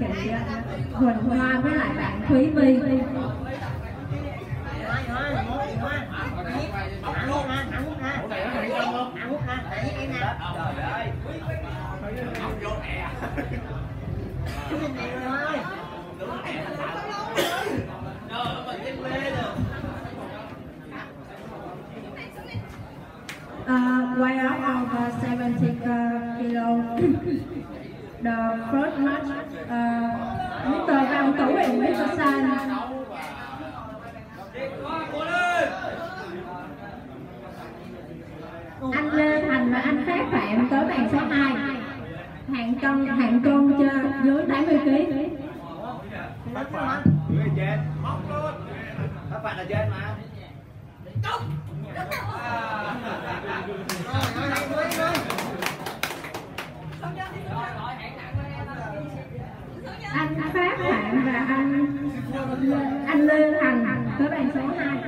chị Huỳnh Hoa với lại bạn Thúy Vi Uh, way out of uh, 70 uh the first match, ờ, uh, Mr. Văn Tú and Mr. San. Anh Lê Thành và anh Phát Phạm tới bàn số 2 Hạng cân, hạng cân cho dưới 80 kg Phát phạt Dưới trên Phát phạt là trên mà anh Phát Phạm và anh anh Lê Thành tới bàn số 2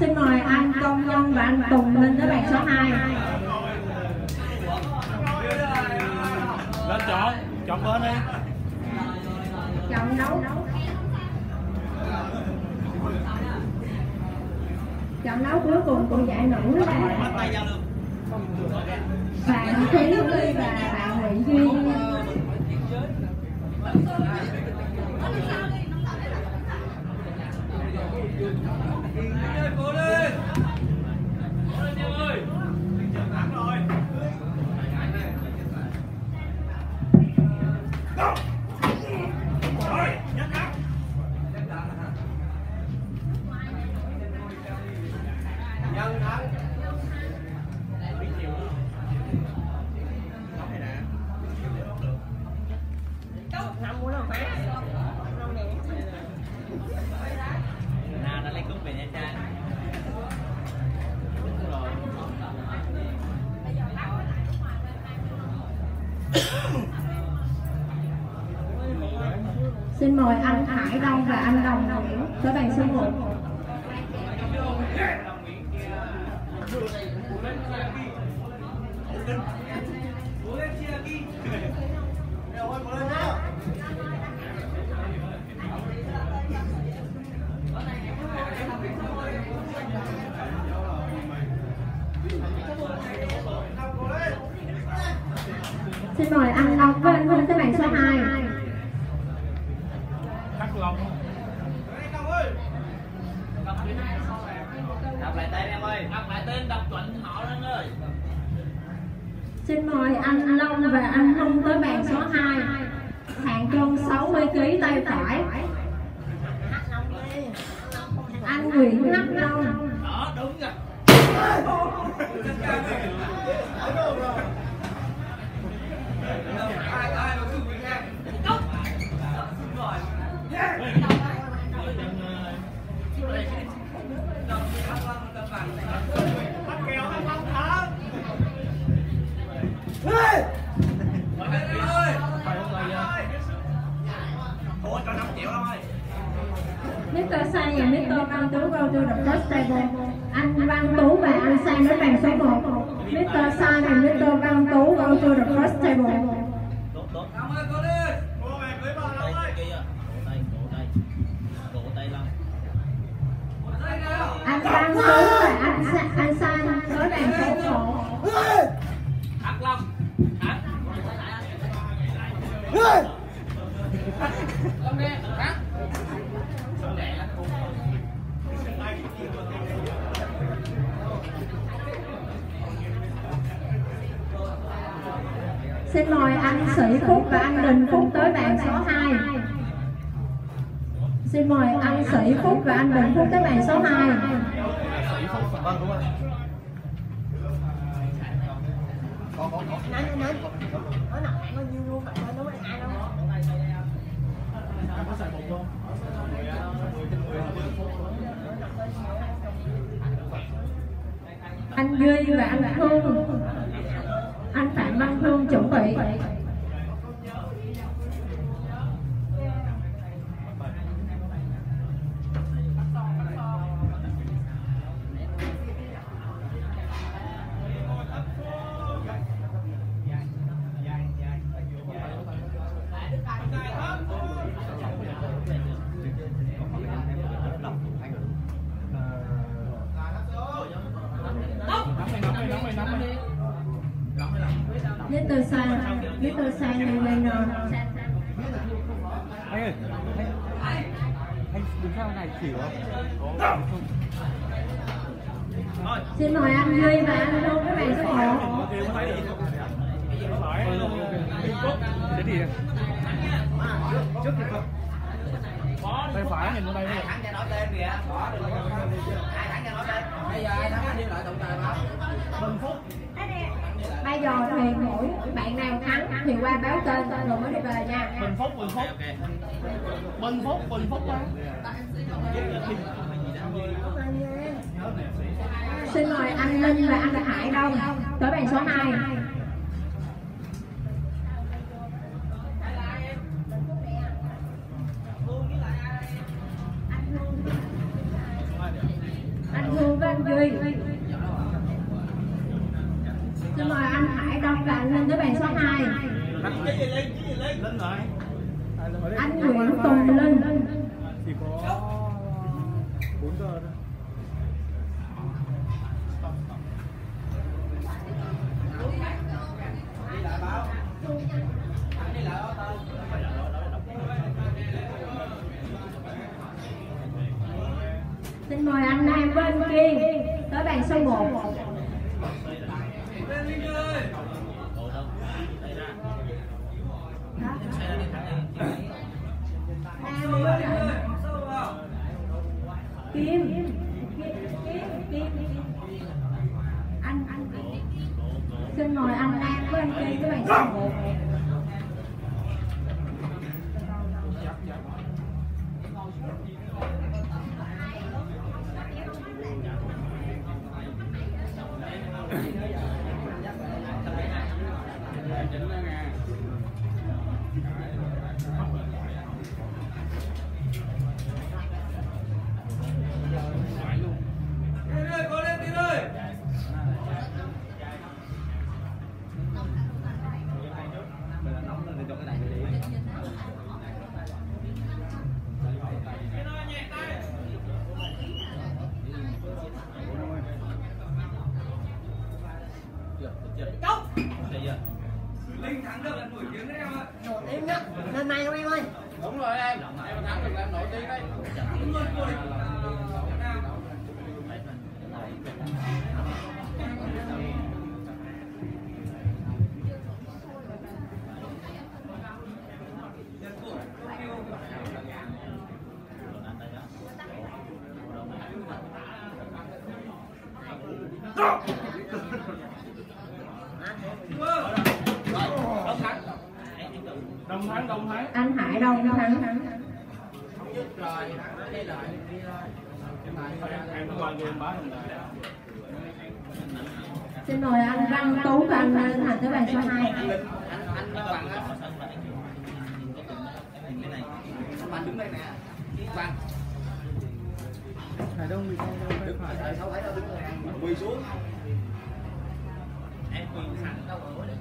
Xin mời anh Công Nhân và anh Tùng lên tới bàn số 2 Lên chọn Chọn bên đi. Trận đấu trận đấu cuối cùng của giải nữ là bạn Thúy Ly và bạn Nguyễn Duyên xin mời anh Hải Đông và anh Đồng Nguyễn tới bàn số 1 Thank you. Xin mời anh Long với anh Hưng tới bàn số 2 Phát lòng Đọc lại tên em ơi. Đọc lại tên, đọc chuẩn họ lên ơi. Xin mời anh Long và anh Hưng tới bàn số 2 Hạng cân 60 kg tay phải Anh Nguyễn Hắc Long Đó, đúng rồi. anh Văn Tú và anh Sang đến bàn số 1 Mr. Sang và Mr. Văn Tú go to the first table. Anh Văn Tú và anh Sang anh Sang tới bàn số 1 Thắng Long. Thắng Xin mời anh Sĩ Phúc và anh Đình Phúc tới bàn số 2 Xin mời anh Sĩ Phúc và anh Đình Phúc tới bàn số 2 Anh anh Duy và anh Thương Anh Phạm Văn Thương chuẩn bị. Mr. Sang, Mr. Sang and Leonard. anh ơi anh anh đứng sau này chỉ không Xin mời anh Duy và anh Thương với bàn số 1 thế thì tay phải nhìn vào đây ai thắng cho nói tên kìa bỏ được ai thắng cho nói tên bây giờ ai thắng anh đi lại tổng tài báo Bây giờ thì mỗi bạn nào thắng thì qua báo tên rồi mới đi về nha. Bình phúc bình phúc. Bình phúc bình phúc đó Xin mời anh Linh và anh Hải Đông tới bàn số 2 lên rồi Anh Nguyễn Tùng Linh chỉ có 4 giờ thôi Xin mời anh Nam với anh Kiên tới bàn số 1 Xin mời anh Nam với anh Kiên tới bạn số 1 linh thắng được là nổi tiếng đấy em ạ nổi tiếng nhất lần này đâu em ơi đúng rồi em em thắng được là em nổi tiếng đấy đúng rồi vô địch đồng thắng đồng thắng Anh Hải. Đông thắng thắng có em Xin mời anh Văn Tú và anh Lê Thành tới bàn số 2 anh anh bằng á bạn đứng đây nè bạn Hải Đông bị sao đâu đứng phải không thấy đâu đứng nè quỳ xuống. Em quỳ sẵn đâu ở đấy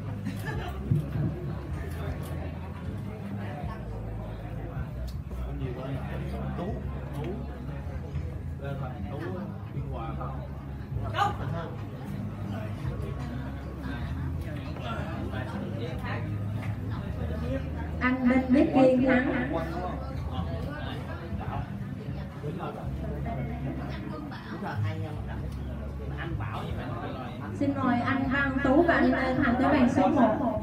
nhiều quá. Tú tú. Lên thành tú. Biên hòa anh Đinh Viết Kiên thắng xin mời anh Văn Tú và anh Lê Thành tới bàn số 1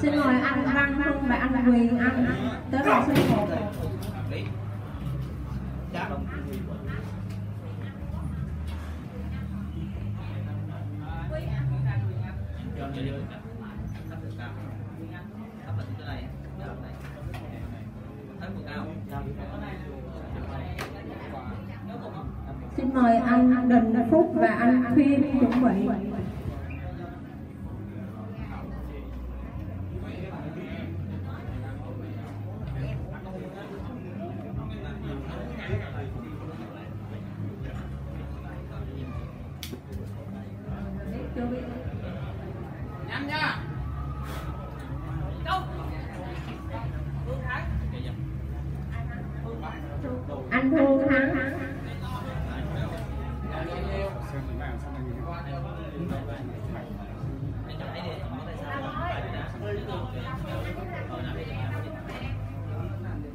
xin mời anh Văn Hưng và anh Quyền Anh tới bàn số 1 Xin mời anh Đình Phúc và anh Khuyên chuẩn bị.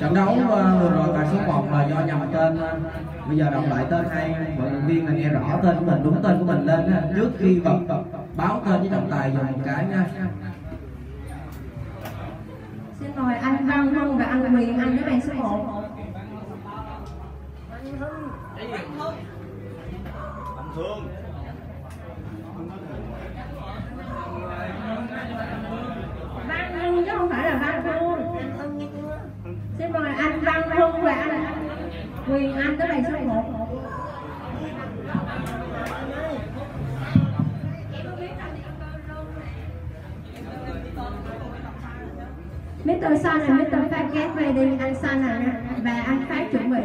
trận đấu ờ, vừa rồi tại số 1 là do nhầm tên ờ, bây giờ đọc lại tên hai vận động viên là nghe rõ tên của mình, đúng tên của mình lên ờ, trước khi bật báo tên với trọng tài dùng một cái nha Xin mời anh ăn Hưng và anh Quyền Anh tới bàn số 1. Anh Thương Văn hương chứ không phải là Văn hương Xin mời anh Văn hương và anh Quyền Anh tới bàn số 1. Mr. Sun and Mr. Phát get ready, anh Sun à và anh Phát chuẩn bị.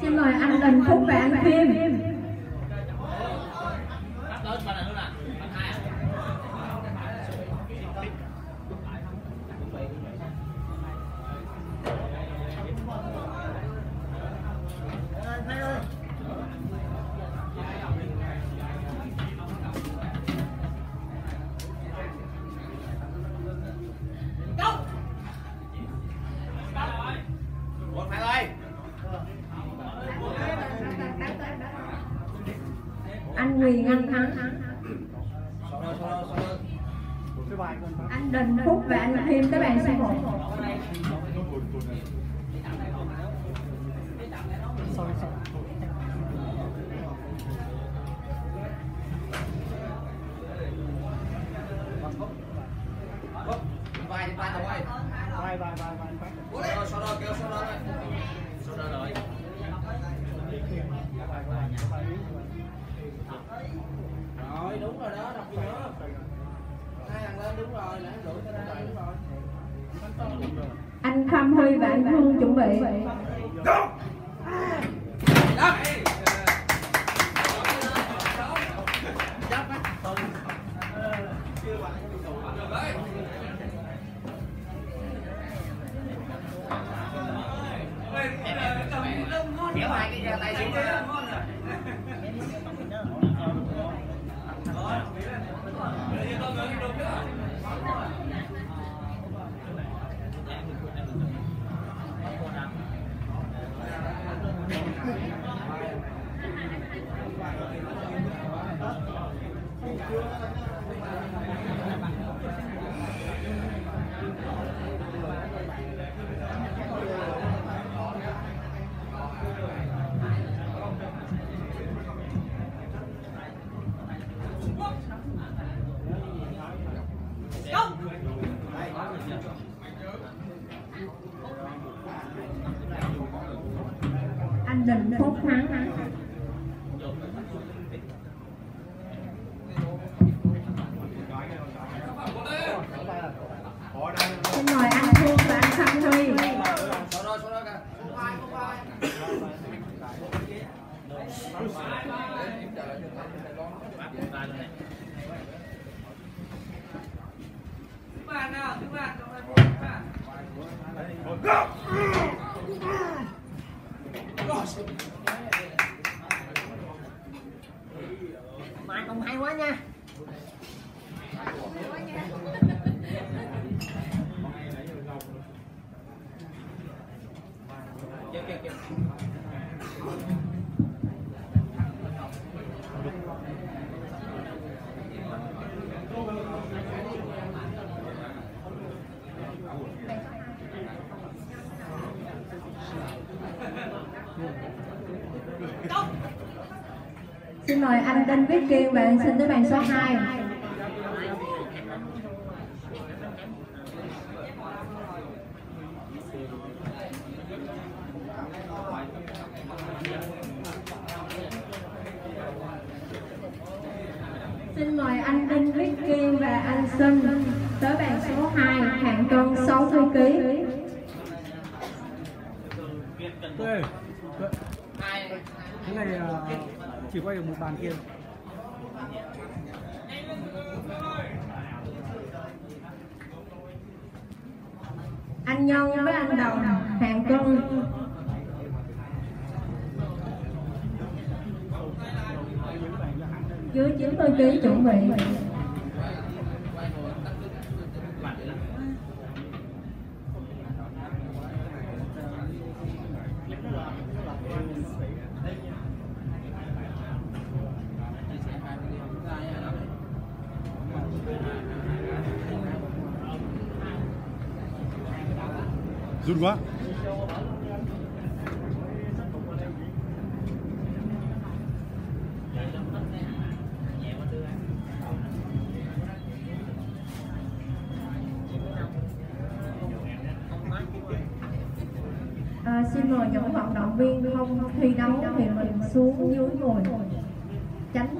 Xin mời anh Đình Phúc và anh Kim. Anh Đình Phúc và anh Kim tới bàn số 1. vai đi vai tao ơi vai vai vai vai sau đó kéo sau đó đây sau đó rồi rồi đúng rồi đó đọc nhớ hai thằng lên đúng rồi nãy rủi tao đã đúng rồi anh Khâm Huy và anh Hương chuẩn bị. Xin mời anh Đinh Viết Kiên và anh xin tới bàn số 2 Xin mời anh Đinh Viết Kiên và anh Sinh tới bàn số 2 hạng cân 60 kg. Ê, cái này ờ, chỉ quay được một bàn kia Anh Nhân với anh Đồng hạng cân dưới 90 kg chuẩn bị. rút quá xin mời những vận động viên không thi đấu thì mình xuống dưới ngồi. Tránh